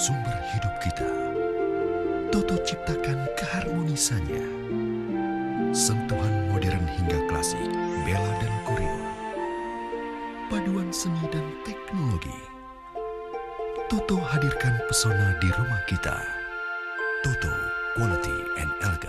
sumber hidup kita. Toto ciptakan keharmonisannya. Sentuhan modern hingga klasik, bela dan koreo. Paduan seni dan teknologi. Toto hadirkan pesona di rumah kita. Toto, quality and elegance.